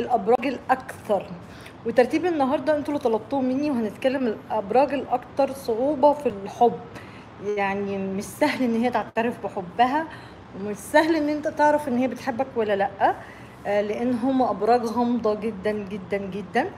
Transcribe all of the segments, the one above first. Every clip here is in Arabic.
الأبراج الأكثر. وترتيب النهارده أنتوا اللي طلبتوه مني وهنتكلم الأبراج الأكثر صعوبة في الحب. يعني مش سهل إن هي تعترف بحبها ومش سهل إن أنت تعرف إن هي بتحبك ولا لأ آه، لأن هم أبراج غامضة جدا جدا جدا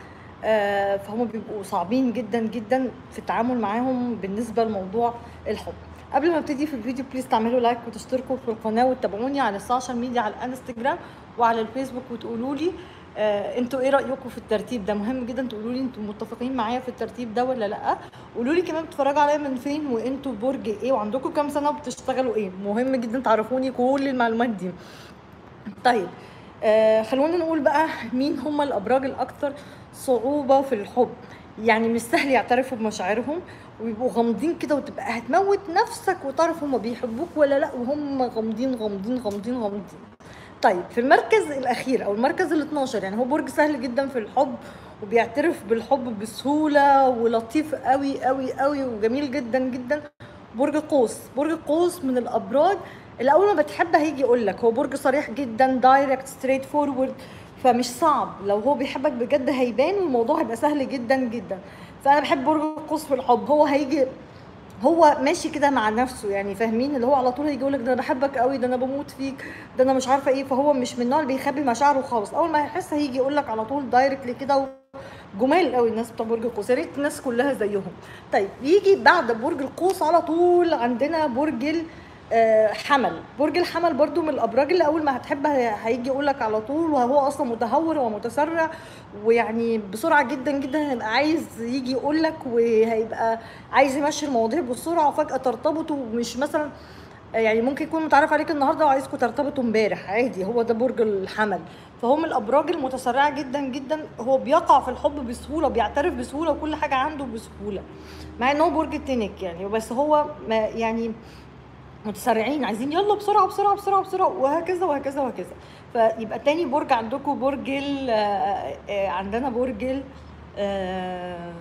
آه، فهم بيبقوا صعبين جدا جدا في التعامل معاهم بالنسبة لموضوع الحب. قبل ما أبتدي في الفيديو please تعملوا like وتشتركوا في القناة وتتابعوني على ال social media على الانستجرام وعلى الفيسبوك وتقولوا لي آه أنتوا إيه رأيكم في الترتيب ده؟ مهم جدا تقولوا لي أنتوا متفقين معايا في الترتيب ده ولا لأ؟ قولوا لي كمان بتتفرجوا عليا من فين وانتوا برج إيه وعندكم كام سنة وبتشتغلوا إيه؟ مهم جدا تعرفوني كل المعلومات دي. طيب آه خلونا نقول بقى مين هم الأبراج الأكثر صعوبة في الحب. يعني مش سهل يعترفوا بمشاعرهم ويبقوا غامضين كده وتبقى هتموت نفسك وتعرف هم بيحبوك ولا لأ وهم غامضين غامضين غامضين غامضين. طيب في المركز الأخير أو المركز ال 12 يعني هو برج سهل جدا في الحب وبيعترف بالحب بسهولة ولطيف قوي قوي قوي وجميل جدا جدا. برج قوس برج قوس من الأبراج اللي أول ما بتحب هيجي يقول لك هو برج صريح جدا direct straightforward فمش صعب. لو هو بيحبك بجد هيبان والموضوع هيبقى سهل جدا جدا. فأنا بحب برج القوس في الحب هو هيجي هو ماشي كده مع نفسه يعني فاهمين؟ اللي هو على طول هيجي يقول لك ده أنا بحبك قوي ده أنا بموت فيك ده أنا مش عارفة إيه فهو مش من النوع اللي بيخبي مشاعره خالص. أول ما يحس هيجي يقول لك على طول دايركتلي كده جمال قوي الناس بتوع برج القوس يا ريت الناس كلها زيهم. طيب يجي بعد برج القوس على طول عندنا برج حمل. برج الحمل برضو من الأبراج اللي أول ما هتحب هي- هيجي يقول لك على طول وهو أصلا متهور ومتسرع ويعني بسرعة جدا جدا هيبقى عايز يجي يقول لك وهيبقى عايز يمشي المواضيع بسرعة وفجأة ترتبطوا مش مثلا يعني ممكن يكون متعرف عليك النهارده وعايزكم ترتبطوا امبارح. عادي هو ده برج الحمل. فهو من الأبراج المتسرعة جدا جدا. هو بيقع في الحب بسهولة بيعترف بسهولة وكل حاجة عنده بسهولة مع إن هو برج التنك يعني. بس هو ما يعني متسرعين عايزين يلا بسرعة بسرعة بسرعة بسرعة وهكذا وهكذا وهكذا. فيبقى تاني برج عندكم برج آه، آه، عندنا برج آه،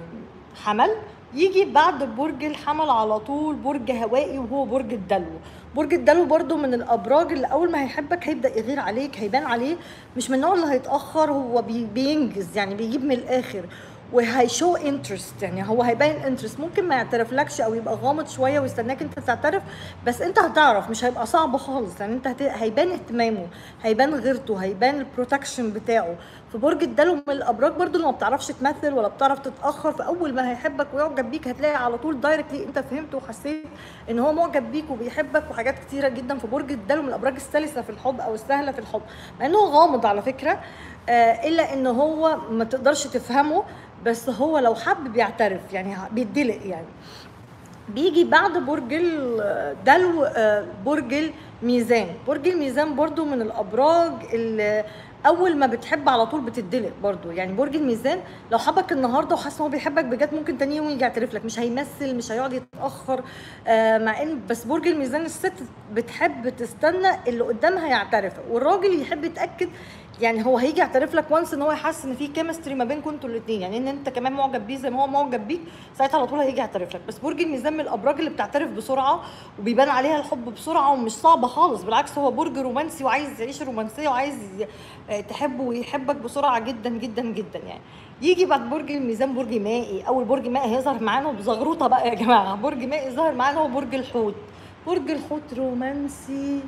حمل. يجي بعد برج الحمل على طول برج هوائي وهو برج الدلو. برج الدلو برضو من الأبراج اللي أول ما هيحبك هيبدأ يغير عليك هيبان عليه. مش من النوع اللي هيتأخر هو بي بينجز يعني بيجيب من الآخر. وهي show interest يعني هو هيبين interest ممكن ما يعترفلكش أو يبقى غامض شوية ويستناك أنت تعترف بس أنت هتعرف. مش هيبقى صعب خالص. يعني أنت. هيبان اهتمامه هيبان غيرته هيبان ال protection بتاعه. في برج الدلو من الأبراج برضو اللي ما بتعرفش تمثل ولا بتعرف تتأخر فأول ما هيحبك ويعجب بيك هتلاقي على طول directly أنت فهمت وحسيت إن هو معجب بيك وبيحبك وحاجات كتيرة جدا. في برج الدلو من الأبراج السلسة في الحب أو السهلة في الحب. مع انه غامض على فكرة آه إلا إن هو ما تقدرش تفهمه. بس هو لو حب بيعترف يعني بيدلق يعني. بيجي بعد برج الدلو آه، برج الميزان. برج الميزان برضو من الأبراج اللي أول ما بتحب على طول بتدلق برضو. يعني برج الميزان لو حبك النهارده وحاسس إن هو بيحبك بجد ممكن تاني يوم يجي يعترف لك. مش هيمثل مش هيقعد يتأخر. آه مع إن بس برج الميزان الست بتحب تستنى اللي قدامها يعترف. والراجل يحب يتأكد يعني هو هيجي يعترف لك و once إن هو يحس إن في chemistry ما بينكم أنتوا الاثنين يعني إن أنت كمان معجب بيه زي ما هو معجب بيك ساعتها على طول هيجي يعترف لك. بس برج الميزان من الأبراج اللي بتعترف بسرعة وبيبان عليها الحب بسرعة ومش صعبة خالص. بالعكس هو برج رومانسي وعايز يعيش رومانسية وعايز آه، تحبه ويحبك بسرعة جدا جدا جدا يعني. يجي بعد برج الميزان برج مائي. أول برج مائي هيظهر معانا بزغروطه بقى يا جماعة. برج مائي ظهر معانا هو برج الحوت. برج الحوت رومانسي.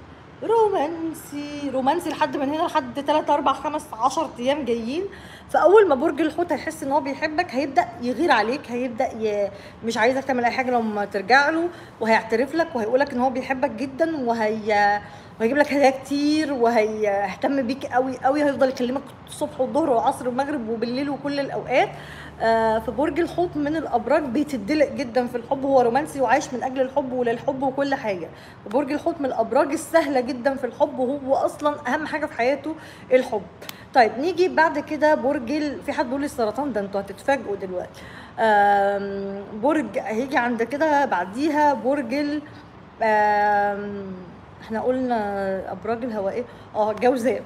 رومانسي رومانسي لحد من هنا لحد 3 4 5 10 أيام جايين. فأول ما برج الحوت هيحس إن هو بيحبك هيبدأ يغير عليك هيبدأ ي... مش عايزك تعمل أي حاجة لما ترجع له وهيعترف لك وهيقول لك إن هو بيحبك جدا وهي وهيجيب لك هدايا كتير وهيهتم بيك قوي قوي هيفضل يكلمك الصبح والظهر والعصر والمغرب وبالليل وكل الأوقات. آه فبرج الحوت من الأبراج بيتدلق جدا في الحب هو رومانسي وعايش من أجل الحب وللحب وكل حاجة. وبرج الحوت من الأبراج السهلة جدا في الحب وهو أصلا أهم حاجة في حياته الحب. طيب نيجي بعد كده برج ال... في حد بيقول السرطان ده أنتوا هتتفاجئوا دلوقتي. برج هيجي عند كده بعديها برج ال... إحنا قلنا أبراج الهوائيه آه جوزاء.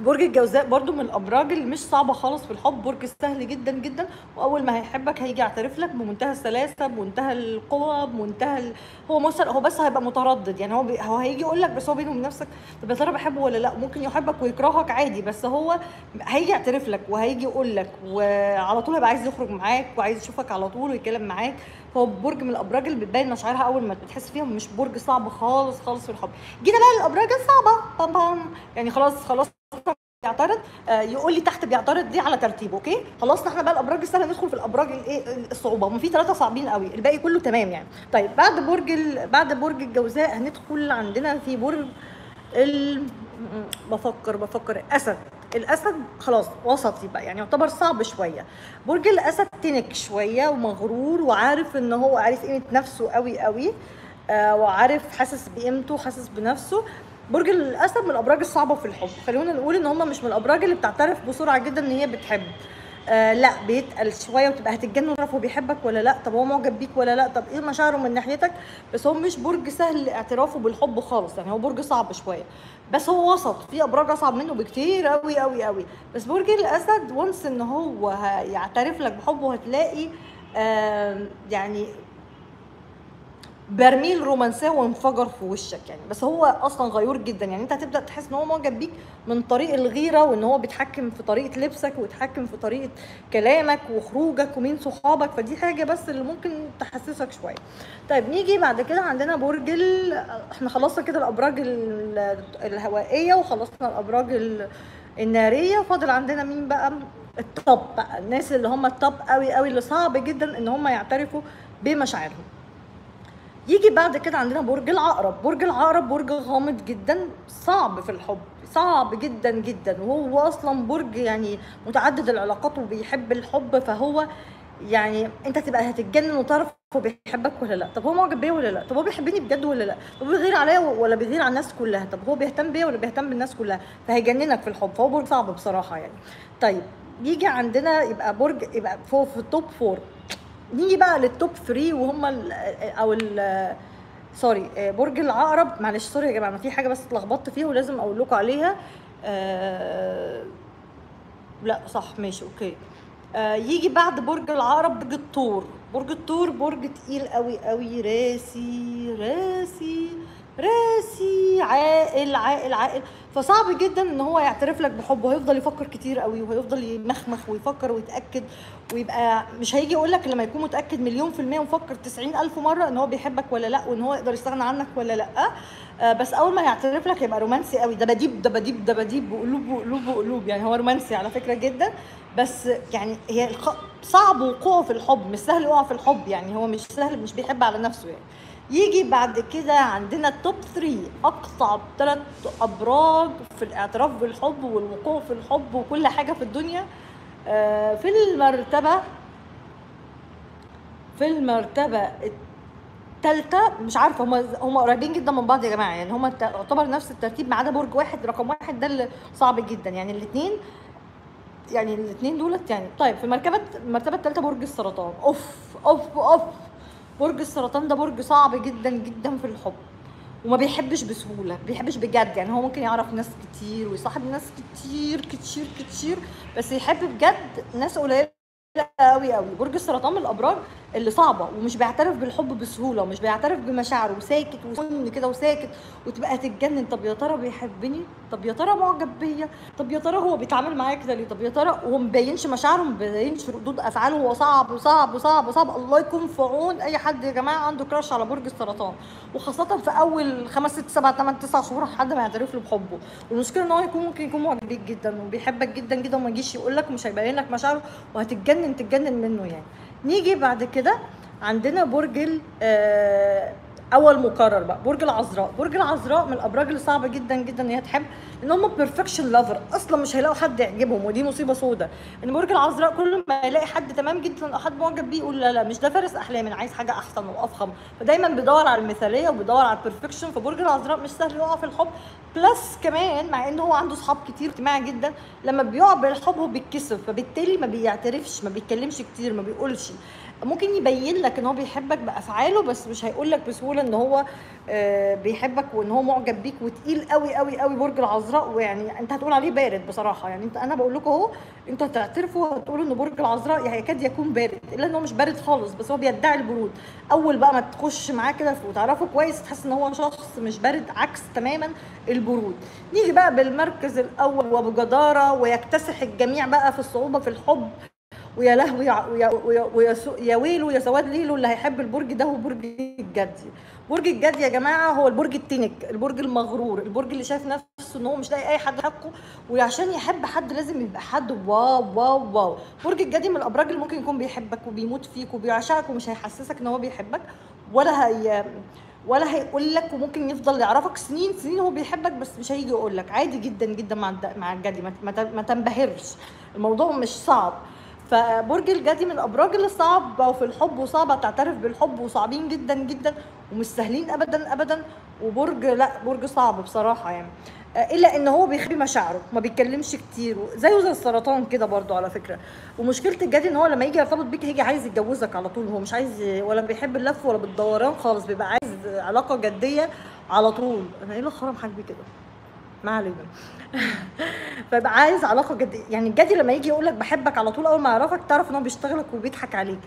برج الجوزاء برضو من الأبراج اللي مش صعبة خالص في الحب. برج سهل جدا جدا. وأول ما هيحبك هيجي يعترف لك بمنتهى السلاسة بمنتهى القوة بمنتهى. هو مثلا هو بس هيبقى متردد. يعني هو بي... هو هيجي يقول لك بس هو بينه وبين نفسك طب يا ترى بحبه ولا لأ؟ ممكن يحبك ويكرهك عادي بس هو هيجي يعترف لك وهيجي يقول لك وعلى طول هيبقى عايز يخرج معاك وعايز يشوفك على طول ويتكلم معاك. فهو برج من الأبراج اللي بتبين مشاعرها أول ما بتحس فيها مش برج صعب خالص خالص في الحب. جينا بقى الابراج الصعبة. بام بام. يعني خلاص خلاص بيعترض آه، يقول لي تحت بيعترض دي على ترتيب okay؟ خلاص إحنا بقى الأبراج السهلة ندخل في الأبراج الايه الصعوبة في ثلاثة صعبين قوي الباقي كله تمام يعني. طيب بعد برج ال... بعد برج الجوزاء هندخل عندنا في برج ال... بفكر بفكر الأسد الأسد خلاص وسطي بقى يعني يعتبر صعب شوية. برج الأسد تنك شوية ومغرور وعارف إن هو عارف قيمة نفسه قوي قوي آه وعارف حاسس بقيمته حاسس بنفسه. برج الاسد من الابراج الصعبه في الحب. خلونا نقول ان هم مش من الابراج اللي بتعترف بسرعة جدا ان هي بتحب. آه لا بيتقل شوية وتبقى هتتجنن تعرف هو بيحبك ولا لا طب هو معجب بيك ولا لا طب إيه مشاعره من ناحيتك؟ بس هو مش برج سهل اعترافه بالحب خالص يعني هو برج صعب شوية. بس هو وسط في ابراج اصعب منه بكتير قوي قوي قوي بس برج الاسد وانس ان هو هيعترف لك بحبه هتلاقي آه يعني برميل رومانسية وانفجر في وشك يعني. بس هو أصلا غيور جدا يعني. أنت هتبدأ تحس إن هو معجب بيك من طريق الغيرة وإن هو بيتحكم في طريقة لبسك ويتحكم في طريقة كلامك وخروجك ومين صحابك. فدي حاجة بس اللي ممكن تحسسك شوية. طيب نيجي بعد كده عندنا برج ال... إحنا خلصنا كده الأبراج ال- الهوائية وخلصنا الأبراج ال- النارية. فاضل عندنا مين بقى؟ ال top بقى. الناس اللي هم ال top قوي قوي اللي صعب جدا إن هم يعترفوا بمشاعرهم. يجي بعد كده عندنا برج العقرب. برج العقرب برج غامض جدا صعب في الحب صعب جدا جدا. وهو أصلا برج يعني متعدد العلاقات وبيحب الحب فهو يعني أنت تبقى هتتجنن وتعرف هو بيحبك ولا لأ. طب هو معجب بيا ولا لأ؟ طب هو بيحبني بجد ولا لأ؟ طب هو بيغير عليا ولا بيغير على الناس كلها؟ طب هو بيهتم بيا ولا بيهتم بالناس كلها؟ فهيجننك في الحب. فهو برج صعب بصراحة يعني. طيب يجي عندنا يبقى برج يبقى فوق في ال top four نيجي بقى لل top 3 وهم ال أو ال sorry برج العقرب. معلش sorry يا جماعة أنا في حاجة بس اتلخبطت فيها ولازم أقول لكم عليها. آه، لا صح ماشي okay. آه، يجي بعد برج العقرب برج الثور برج الثور برج تقيل قوي قوي راسي راسي راسي عاقل عاقل عاقل. فصعب جدا إن هو يعترف لك بحبه هيفضل يفكر كتير قوي وهيفضل يمخمخ ويفكر ويتأكد ويبقى مش هيجي يقول لك لما يكون متأكد مليون في المية ومفكر تسعين ألف مرة إن هو بيحبك ولا لأ وإن هو يقدر يستغنى عنك ولا لأ. آه، بس أول ما يعترف لك يبقى رومانسي قوي دباديب دباديب دباديب وقلوب وقلوب وقلوب. يعني هو رومانسي على فكرة جدا بس يعني هي صعب وقوعه في الحب مش سهل يقع في الحب يعني هو مش سهل مش بيحب على نفسه يعني. يجي بعد كده عندنا التوب 3 أقصى ثلاث أبراج في الاعتراف بالحب والوقوع في الحب وكل حاجة في الدنيا. آه، في المرتبة في المرتبة الثالثه مش عارفة هم هم قريبين جدا من بعض يا جماعة يعني هم يعتبر نفس الترتيب ما عدا برج واحد رقم واحد ده اللي صعب جدا يعني الاثنين يعني الاثنين دولت يعني. طيب في مركبه المرتبة الثالثه برج السرطان. أوف أوف أوف. برج السرطان ده برج صعب جدا جدا في الحب. وما بيحبش بسهولة بيحبش بجد. يعني هو ممكن يعرف ناس كتير ويصاحب ناس كتير كتير كتير بس يحب بجد ناس قليلة قوي قوي برج السرطان من الابراج اللي صعبة ومش بيعترف بالحب بسهولة ومش بيعترف بمشاعره وساكت وسن كده وساكت وتبقى هتتجنن طب يا ترى بيحبني؟ طب يا ترى معجب بيا؟ طب يا ترى هو بيتعامل معايا كده ليه؟ طب يا ترى هو مبينش مشاعره مبينش ردود أفعاله؟ هو صعب وصعب وصعب وصعب الله يكون في عون أي حد يا جماعة عنده كراش على برج السرطان. وخاصة في أول خمس ست سبع ثمان تسع شهور لحد ما يعترف له بحبه. والمشكلة إن هو يكون ممكن يكون معجب بيك جدا وبيحبك جدا جدا وما يجيش يقول لك ومش هيبين لك مشاعره وهتتجنن تتجنن منه يعني. نيجي بعد كده عندنا برج آه، أول مقرر بقى برج العذراء. برج العذراء من الأبراج اللي صعبة جدا جدا إن هي تحب إن هم perfection lover أصلا مش هيلاقوا حد يعجبهم ودي مصيبة سودة. إن برج العذراء كل ما يلاقي حد تمام جدا أو حد معجب بيه يقول لا لا مش ده فارس أحلامي أنا عايز حاجة أحسن وأفخم. فدايما بيدور على المثالية وبيدور على ال perfection فبرج العذراء مش سهل يقع في الحب. plus كمان مع ان هو عنده صحاب كتير اجتماعي جدا لما بيقع بالحب هو بيتكسف فبالتالي ما بيعترفش ما بيتكلمش كتير ما بيقولش. ممكن يبين لك إن هو بيحبك بأفعاله بس مش هيقول لك بسهولة إن هو آه، بيحبك وإن هو معجب بيك وتقيل قوي قوي قوي برج العذراء. ويعني أنت هتقول عليه بارد بصراحة. يعني أنت أنا بقول لكم أهو أنتوا هتعترفوا هتقولوا إن برج العذراء يكاد يكون بارد إلا إن هو مش بارد خالص بس هو بيدعي البرود. أول بقى ما تخش معاه كده وتعرفه كويس تحس إن هو شخص مش بارد عكس تماما البرود. نيجي بقى بالمركز الأول وبجداره ويكتسح الجميع بقى في الصعوبة في الحب. ويا لهوي ويا, ويا, ويا, سو- يا ويله يا سواد ليله اللي هيحب البرج ده هو برج الجدي برج الجدي يا جماعة هو البرج التنك البرج المغرور البرج اللي شايف نفسه إن هو مش لاقي أي حد حقه وعشان يحب حد لازم يبقى حد wow wow wow. برج الجدي من الأبراج اللي ممكن يكون بيحبك وبيموت فيك وبيعشقك ومش هيحسسك إن هو بيحبك ولا هي ولا هيقول لك وممكن يفضل يعرفك سنين سنين هو بيحبك بس مش هيجي يقول لك عادي جدا جدا مع مع الجدي ما تنبهرش. الموضوع مش صعب. فبرج الجدي من الأبراج اللي صعبة في الحب وصعبة تعترف بالحب وصعبين جدا جدا ومش سهلين ابدا ابدا. وبرج لا برج صعب بصراحة يعني. آه، إلا إن هو بيخبي مشاعره ما بيتكلمش كتير. زيه زي السرطان كده برضو على فكرة. ومشكلة الجدي إن هو لما يجي يرتبط بيك هيجي عايز يتجوزك على طول. هو مش عايز ولا بيحب اللف ولا بالدوران خالص بيبقى عايز علاقة جدية على طول. أنا إيه اللي خرم حاجبي كده؟ ما علينا. فيبقى عايز علاقة جديه يعني الجدي لما يجي يقول لك بحبك على طول أول ما يعرفك تعرف إن هو بيشتغلك وبيضحك عليك.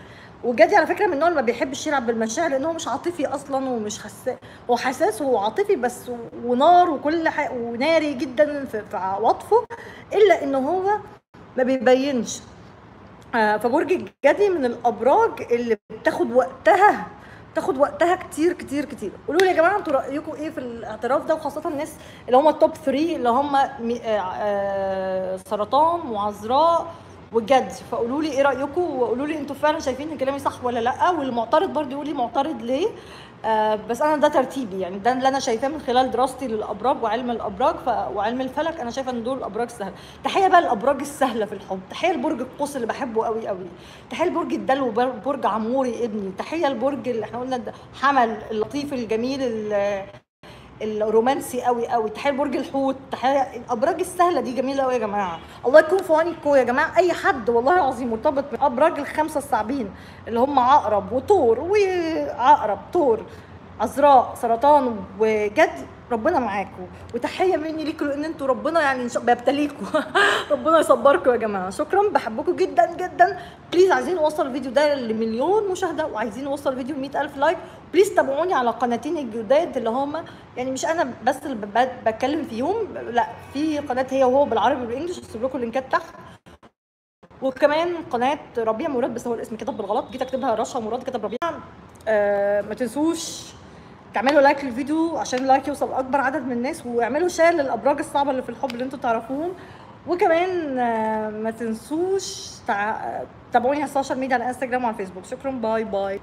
والجدي على فكرة من النوع اللي ما بيحبش يلعب بالمشاعر لأن هو مش عاطفي أصلا ومش حساس هو حساس وهو عاطفي بس ونار وكل حاجة وناري جدا في, في عواطفه إلا إن هو ما بيبينش. آه، فبرج الجدي من الأبراج اللي بتاخد وقتها تاخد وقتها كتير كتير كتير. قولوا لي يا جماعة أنتوا رأيكم إيه في الاعتراف ده وخاصة الناس اللي هم ال top 3 اللي هم آه، آه، سرطان وعذراء وجدي. فقولوا لي إيه رأيكم وقولوا لي أنتوا فعلا شايفين إن كلامي صح ولا لأ؟ والمعترض برضه يقول لي معترض ليه؟ آه بس أنا ده ترتيبي يعني ده اللي أنا شايفاه من خلال دراستي للأبراج وعلم الأبراج ف... وعلم الفلك أنا شايفة إن دول الأبراج سهله تحية بقى الأبراج السهلة في الحب. تحية لبرج القوس اللي بحبه قوي قوي تحية لبرج الدلو بر- برج عموري ابني. تحية لبرج اللي إحنا قلنا حمل اللطيف الجميل ال- الرومانسي قوي قوي تحية برج الحوت تحية الأبراج السهلة دي جميلة قوي يا جماعة. الله يكون في عونكم يا جماعة. أي حد والله العظيم مرتبط بالابراج الخمسة الصعبين اللي هم عقرب وطور وعقرب طور. عذراء سرطان وجد ربنا معاكم. وتحية مني ليكم لأن أنتوا ربنا يعني بيبتليكم ربنا يصبركم يا جماعة. شكرا بحبكم جدا جدا. please عايزين نوصل الفيديو ده لمليون مشاهدة وعايزين نوصل الفيديو ل ألف like please تابعوني على قناتين الجداد اللي هم يعني مش أنا بس اللي بتكلم فيهم لا في قناة هي وهو بالعربي وال English هسيب لكم اللينكات تحت. وكمان قناة ربيع مراد بس هو الاسم كتب بالغلط. جيت أكتبها رشا مراد كتب ربيع. آه ما تنسوش تعملوا like للفيديو عشان ال like يوصل لاكبر عدد من الناس واعملوا share للأبراج الصعبة اللي في الحب اللي أنتوا تعرفوهم. وكمان آه، ما تنسوش تع... تابعوني على ال social media على انستجرام وعلى الفيسبوك شكرا bye bye